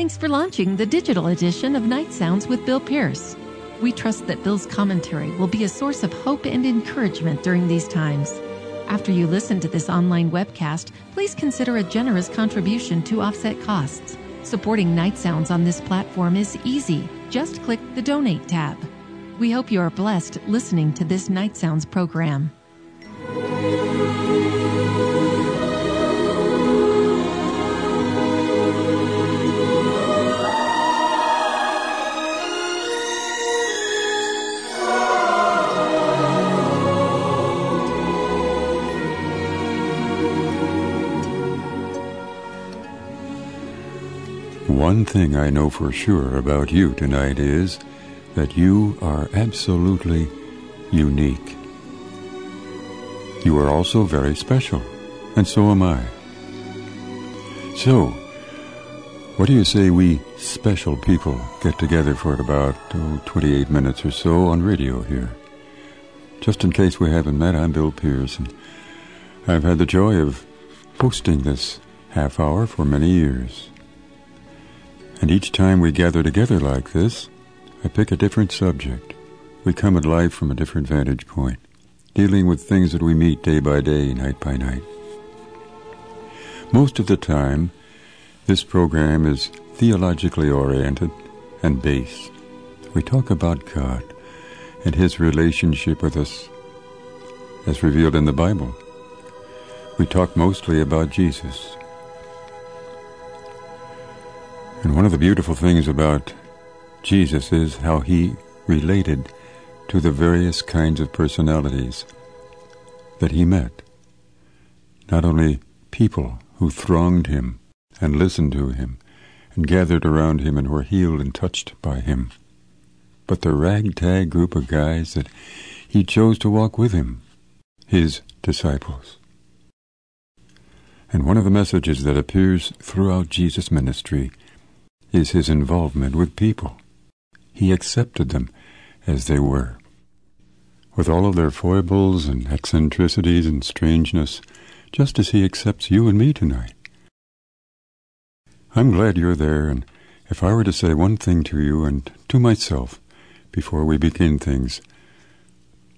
Thanks for launching the digital edition of Night Sounds with Bill Pearce. We trust that Bill's commentary will be a source of hope and encouragement during these times. After you listen to this online webcast, please consider a generous contribution to offset costs. Supporting Night Sounds on this platform is easy. Just click the Donate tab. We hope you are blessed listening to this Night Sounds program. One thing I know for sure about you tonight is that you are absolutely unique. You are also very special, and so am I. So, what do you say we special people get together for about oh, 28 minutes or so on radio here? Just in case we haven't met, I'm Bill Pearce, and I've had the joy of hosting this half hour for many years. And each time we gather together like this, I pick a different subject. We come at life from a different vantage point, dealing with things that we meet day by day, night by night. Most of the time, this program is theologically oriented and based. We talk about God and His relationship with us as revealed in the Bible. We talk mostly about Jesus and one of the beautiful things about Jesus is how he related to the various kinds of personalities that he met. Not only people who thronged him and listened to him and gathered around him and were healed and touched by him, but the ragtag group of guys that he chose to walk with him, his disciples. And one of the messages that appears throughout Jesus' ministry is his involvement with people. He accepted them as they were. With all of their foibles and eccentricities and strangeness, just as he accepts you and me tonight. I'm glad you're there, and if I were to say one thing to you and to myself before we begin things,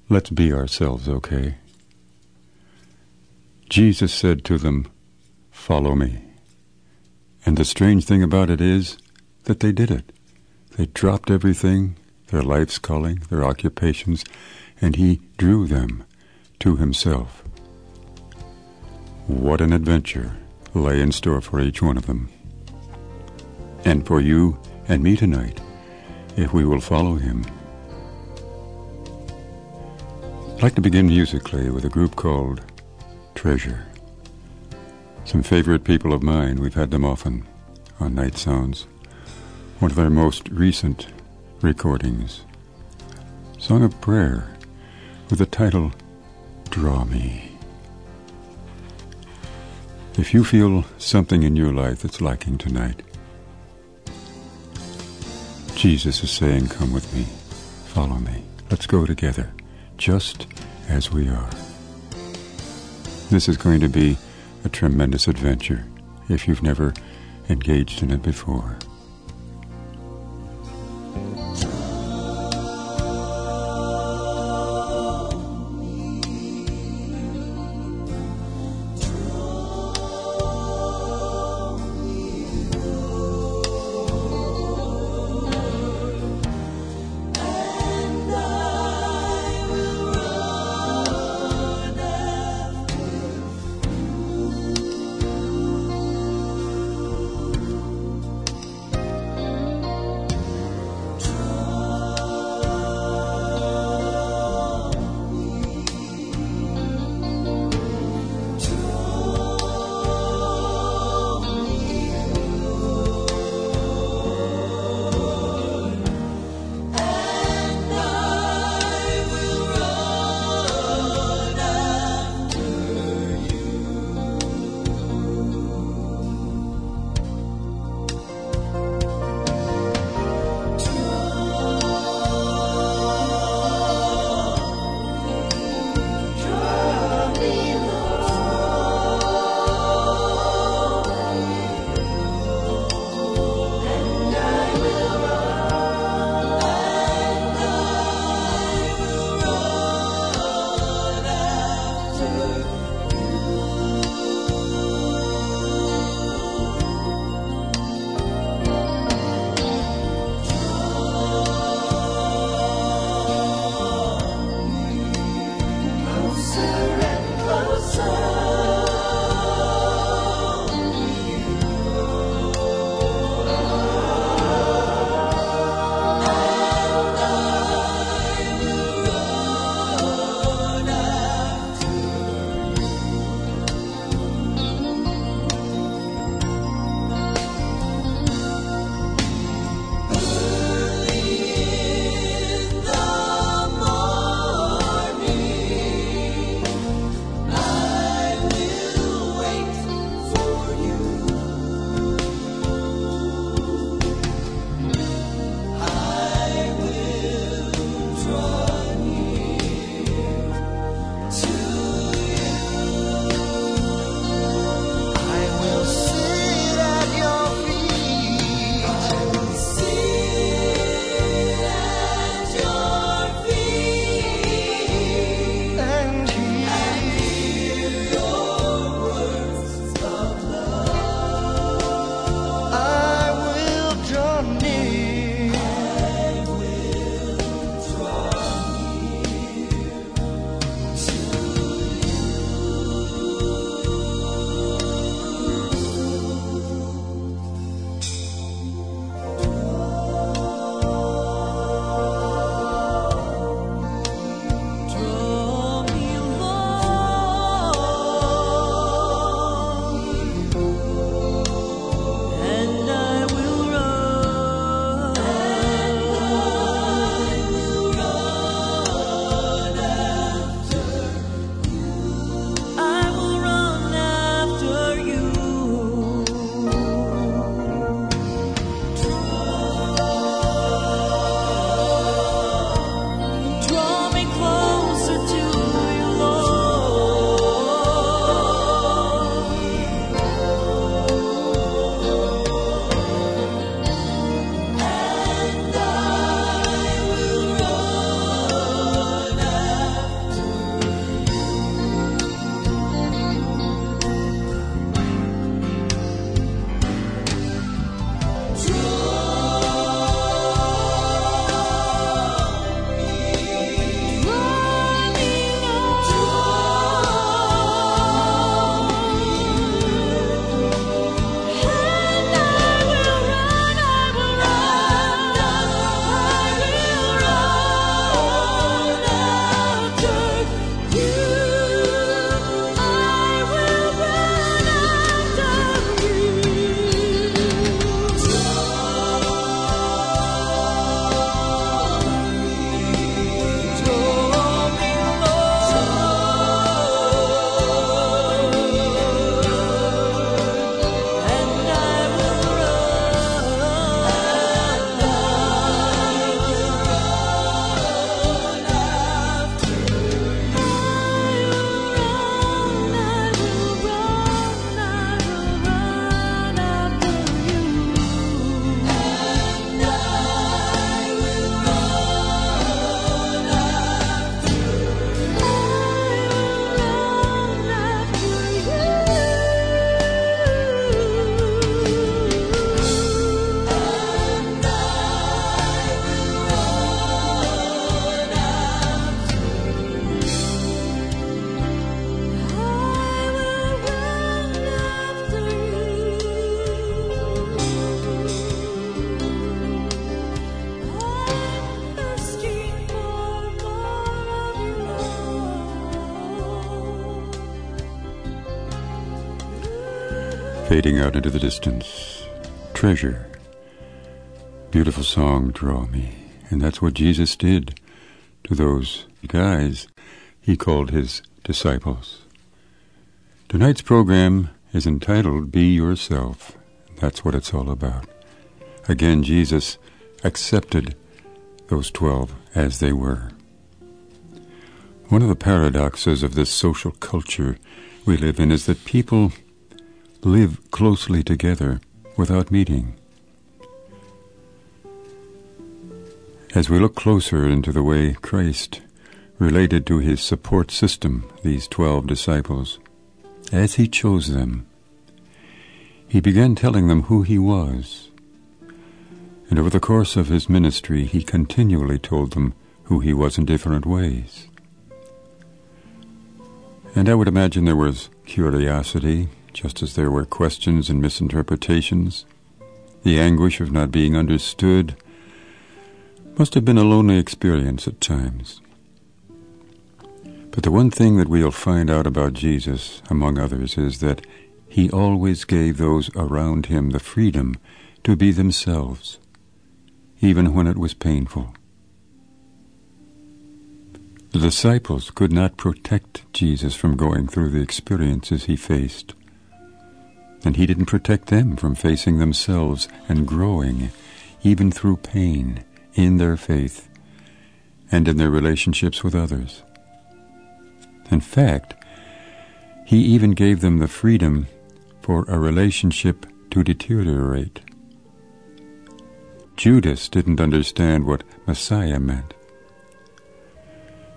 let's be ourselves, okay? Jesus said to them, Follow me. And the strange thing about it is that they did it. They dropped everything, their life's calling, their occupations, and he drew them to himself. What an adventure lay in store for each one of them. And for you and me tonight, if we will follow him. I'd like to begin musically with a group called Treasure. Some favorite people of mine, we've had them often on Night Sounds. One of their most recent recordings, Song of Prayer, with the title Draw Me. If you feel something in your life that's lacking tonight, Jesus is saying, Come with me, follow me, let's go together, just as we are. This is going to be a tremendous adventure if you've never engaged in it before. Fading out into the distance. Treasure. Beautiful song, Draw Me. And that's what Jesus did to those guys he called his disciples. Tonight's program is entitled Be Yourself. That's what it's all about. Again, Jesus accepted those twelve as they were. One of the paradoxes of this social culture we live in is that people live closely together without meeting. As we look closer into the way Christ related to his support system, these twelve disciples, as he chose them, he began telling them who he was. And over the course of his ministry, he continually told them who he was in different ways. And I would imagine there was curiosity, just as there were questions and misinterpretations. The anguish of not being understood must have been a lonely experience at times. But the one thing that we'll find out about Jesus, among others, is that he always gave those around him the freedom to be themselves, even when it was painful. The disciples could not protect Jesus from going through the experiences he faced and he didn't protect them from facing themselves and growing, even through pain, in their faith and in their relationships with others. In fact, he even gave them the freedom for a relationship to deteriorate. Judas didn't understand what Messiah meant.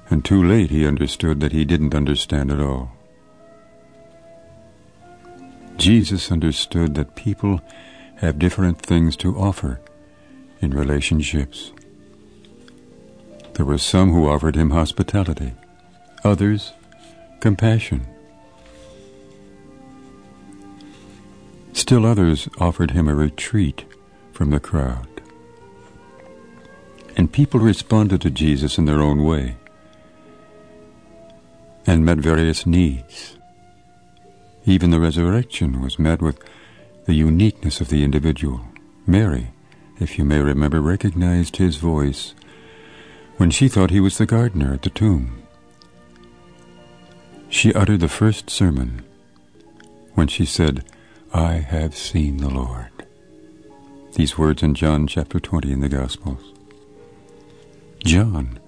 And too late he understood that he didn't understand at all. Jesus understood that people have different things to offer in relationships. There were some who offered him hospitality, others compassion. Still others offered him a retreat from the crowd. And people responded to Jesus in their own way and met various needs. Even the resurrection was met with the uniqueness of the individual. Mary, if you may remember, recognized his voice when she thought he was the gardener at the tomb. She uttered the first sermon when she said, I have seen the Lord. These words in John chapter 20 in the Gospels. John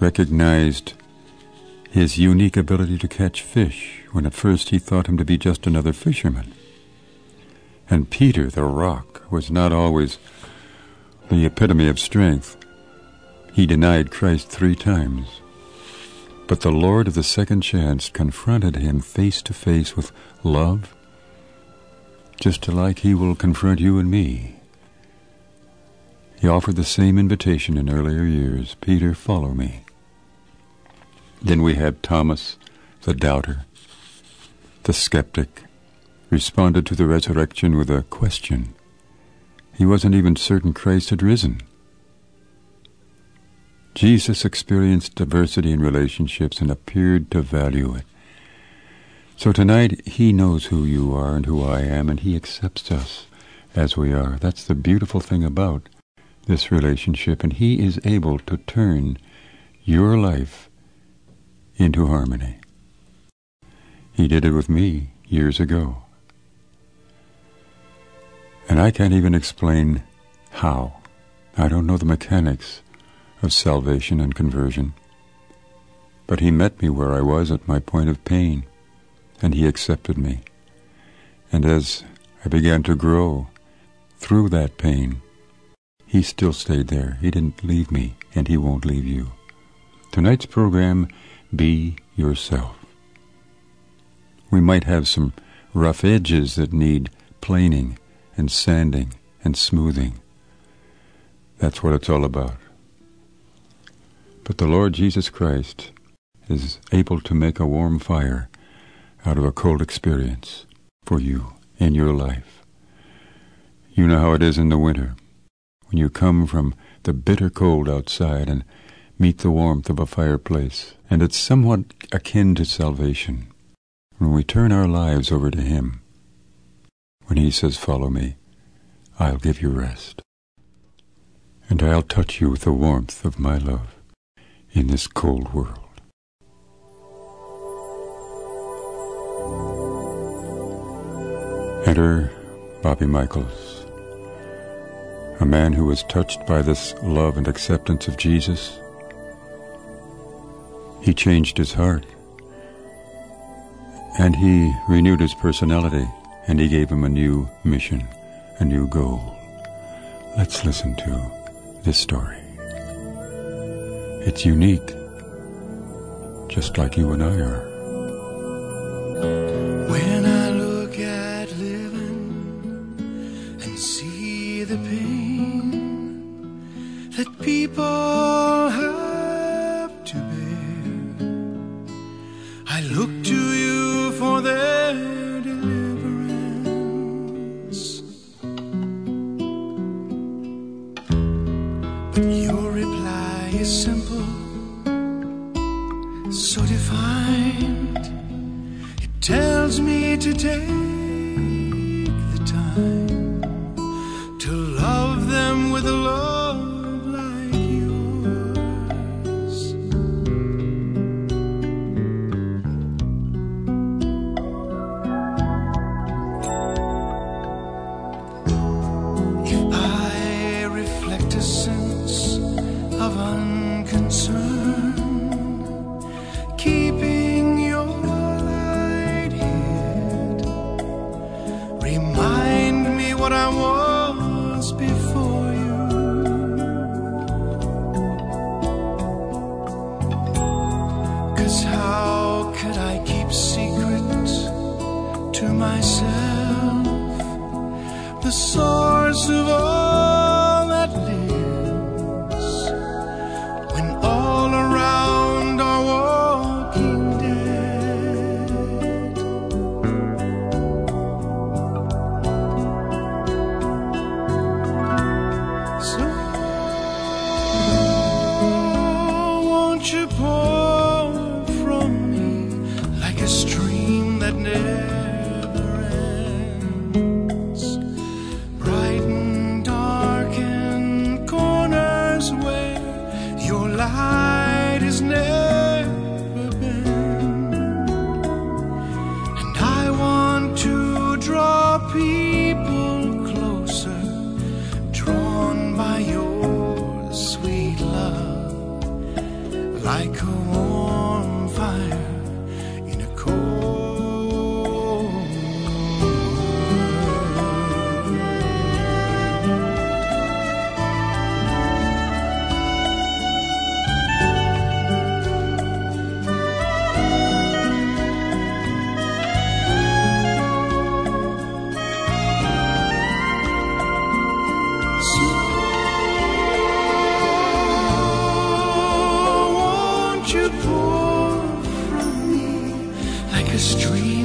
recognized his unique ability to catch fish when at first he thought him to be just another fisherman. And Peter, the rock, was not always the epitome of strength. He denied Christ three times. But the Lord of the second chance confronted him face to face with love, just like he will confront you and me. He offered the same invitation in earlier years Peter, follow me. Then we have Thomas, the doubter, the skeptic, responded to the resurrection with a question. He wasn't even certain Christ had risen. Jesus experienced diversity in relationships and appeared to value it. So tonight, He knows who you are and who I am, and He accepts us as we are. That's the beautiful thing about this relationship, and He is able to turn your life into harmony. He did it with me years ago. And I can't even explain how. I don't know the mechanics of salvation and conversion. But he met me where I was at my point of pain, and he accepted me. And as I began to grow through that pain, he still stayed there. He didn't leave me, and he won't leave you. Tonight's program be yourself. We might have some rough edges that need planing and sanding and smoothing. That's what it's all about. But the Lord Jesus Christ is able to make a warm fire out of a cold experience for you in your life. You know how it is in the winter when you come from the bitter cold outside and meet the warmth of a fireplace, and it's somewhat akin to salvation when we turn our lives over to Him when he says, Follow me, I'll give you rest. And I'll touch you with the warmth of my love in this cold world. Enter Bobby Michaels, a man who was touched by this love and acceptance of Jesus. He changed his heart, and he renewed his personality, and he gave him a new mission, a new goal. Let's listen to this story. It's unique, just like you and I are. A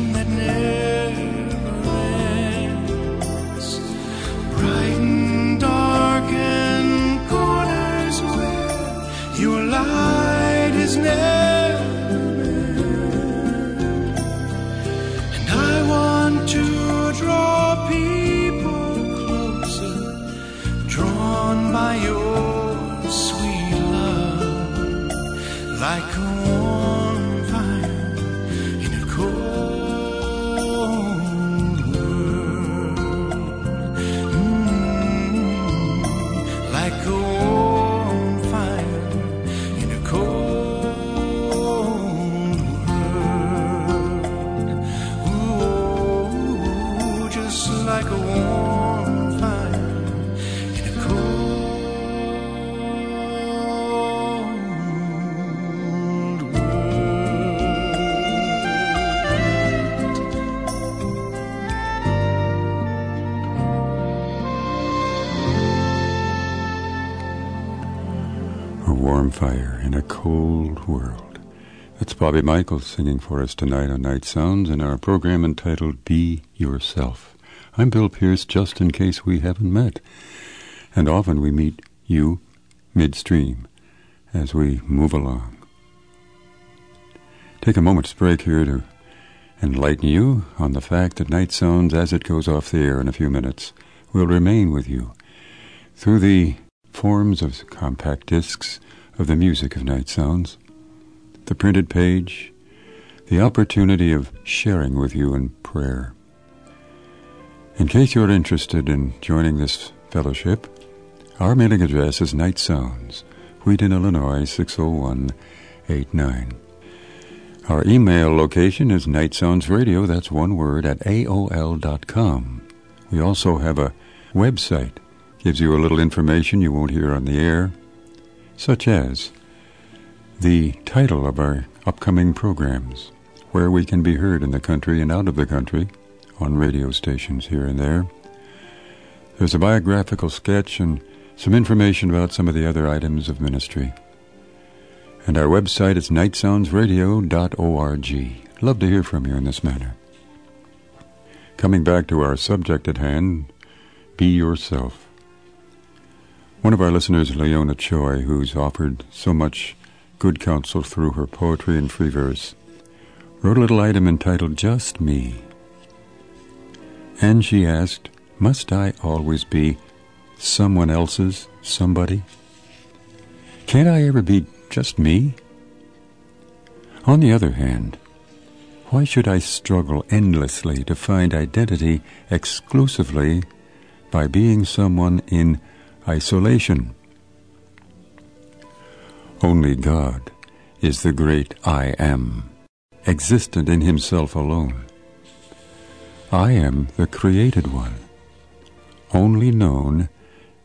A warm fire in a cold world. That's Bobby Michaels singing for us tonight on Night Sounds in our program entitled Be Yourself. I'm Bill Pearce, just in case we haven't met. And often we meet you midstream as we move along. Take a moment's break here to enlighten you on the fact that Night Sounds, as it goes off the air in a few minutes, will remain with you through the forms of compact discs of the music of Night Sounds, the printed page, the opportunity of sharing with you in prayer. In case you're interested in joining this fellowship, our mailing address is Night Sounds, Wheaton, Illinois 60189. Our email location is Night Sounds Radio, that's one word, at AOL.com. We also have a website, gives you a little information you won't hear on the air, such as the title of our upcoming programs, where we can be heard in the country and out of the country, on radio stations here and there. There's a biographical sketch and some information about some of the other items of ministry. And our website is nightsoundsradio.org. Love to hear from you in this manner. Coming back to our subject at hand, be yourself. One of our listeners, Leona Choy, who's offered so much good counsel through her poetry and free verse, wrote a little item entitled Just Me. And she asked, Must I always be someone else's somebody? Can't I ever be just me? On the other hand, why should I struggle endlessly to find identity exclusively by being someone in isolation? Only God is the great I am, existent in himself alone. I am the created one, only known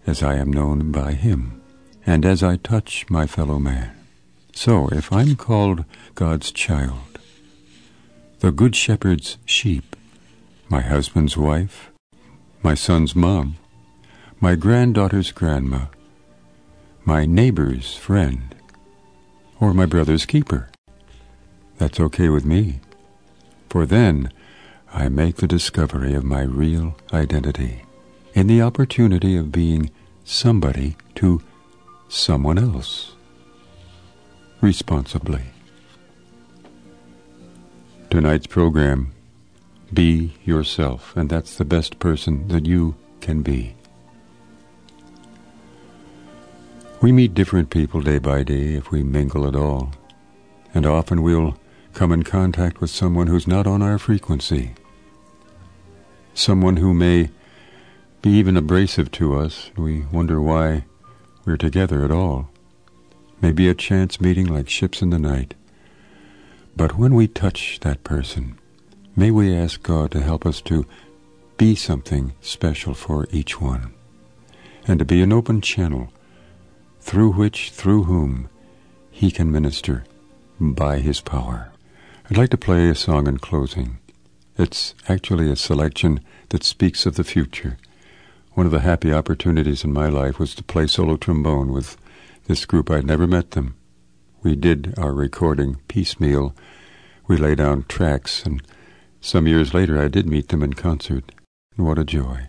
as I am known by him, and as I touch my fellow man. So, if I'm called God's child, the Good Shepherd's sheep, my husband's wife, my son's mom, my granddaughter's grandma, my neighbor's friend, or my brother's keeper, that's okay with me. For then I make the discovery of my real identity in the opportunity of being somebody to someone else responsibly. Tonight's program, Be Yourself, and that's the best person that you can be. We meet different people day by day if we mingle at all, and often we'll come in contact with someone who's not on our frequency, someone who may be even abrasive to us. We wonder why we're together at all may be a chance meeting like ships in the night. But when we touch that person, may we ask God to help us to be something special for each one, and to be an open channel through which, through whom, He can minister by His power. I'd like to play a song in closing. It's actually a selection that speaks of the future. One of the happy opportunities in my life was to play solo trombone with this group, I'd never met them. We did our recording piecemeal. We lay down tracks, and some years later I did meet them in concert. And what a joy.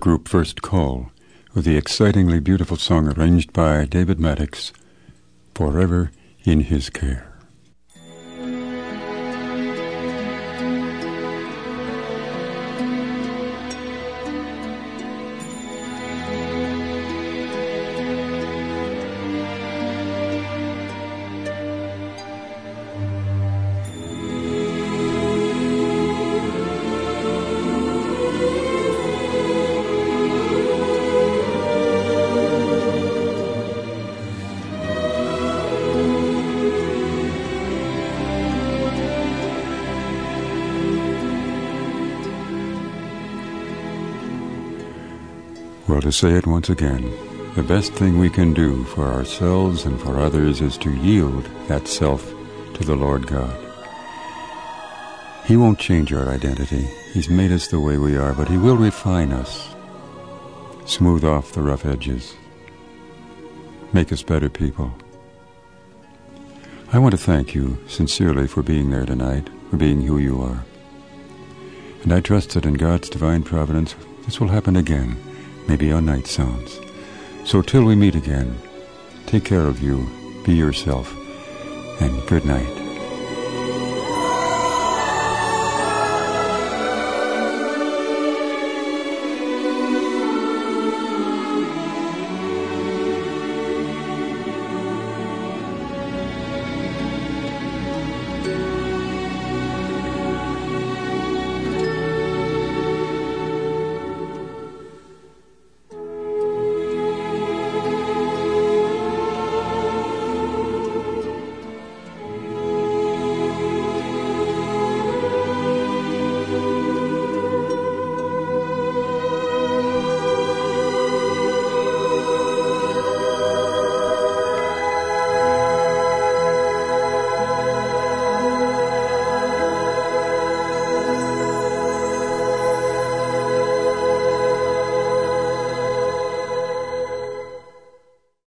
Group First Call with the excitingly beautiful song arranged by David Maddox, Forever in His Care. To say it once again, the best thing we can do for ourselves and for others is to yield that self to the Lord God. He won't change our identity. He's made us the way we are, but He will refine us, smooth off the rough edges, make us better people. I want to thank you sincerely for being there tonight, for being who you are. And I trust that in God's divine providence, this will happen again maybe on Night Sounds. So till we meet again, take care of you, be yourself, and good night.